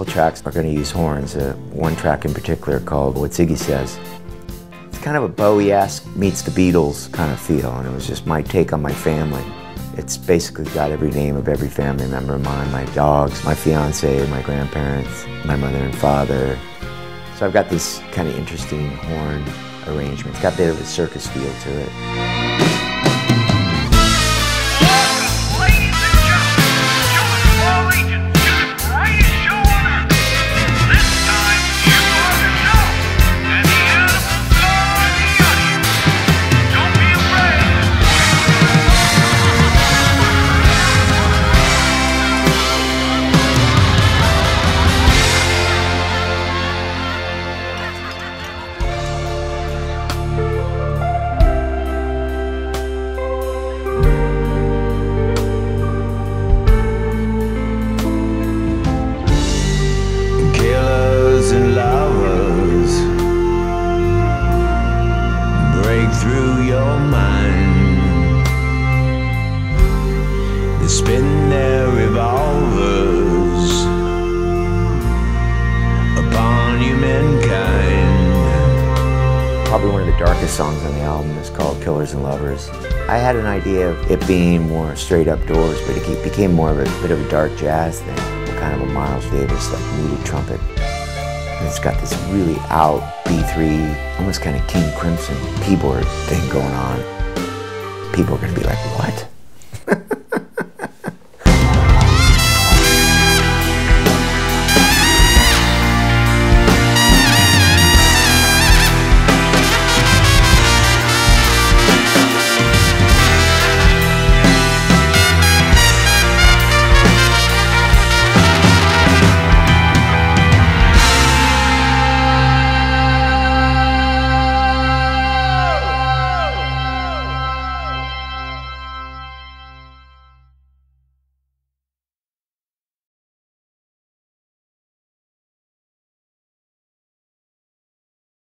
couple tracks are going to use horns. Uh, one track in particular called What Ziggy Says. It's kind of a Bowie-esque meets the Beatles kind of feel, and it was just my take on my family. It's basically got every name of every family member of mine, my dogs, my fiance, my grandparents, my mother and father. So I've got this kind of interesting horn arrangement. It's got a bit of a circus feel to it. Through your mind. They spin their revolvers upon humankind. Probably one of the darkest songs on the album is called Killers and Lovers. I had an idea of it being more straight up doors, but it became more of a bit of a dark jazz thing, kind of a Miles Davis like muted trumpet. It's got this really out B3, almost kind of King Crimson keyboard thing going on. People are gonna be like, what?